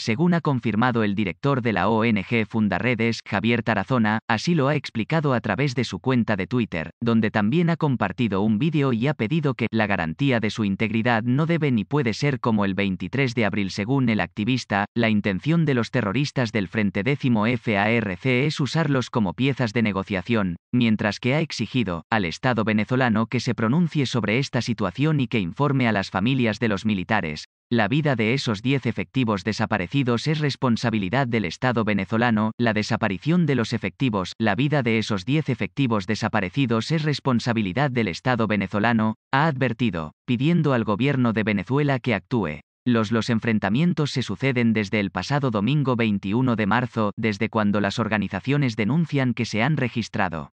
según ha confirmado el director de la ONG Fundaredes, Javier Tarazona, así lo ha explicado a través de su cuenta de Twitter, donde también ha compartido un vídeo y ha pedido que la garantía de su integridad no debe ni puede ser como el 23 de abril según el activista, la intención de los terroristas del Frente Décimo FARC es usarlos como piezas de negociación, mientras que ha exigido al Estado venezolano que se pronuncie sobre esta situación y que informe a las familias de los militares. La vida de esos 10 efectivos desaparecidos es responsabilidad del Estado venezolano, la desaparición de los efectivos, la vida de esos 10 efectivos desaparecidos es responsabilidad del Estado venezolano, ha advertido, pidiendo al gobierno de Venezuela que actúe. Los, los enfrentamientos se suceden desde el pasado domingo 21 de marzo, desde cuando las organizaciones denuncian que se han registrado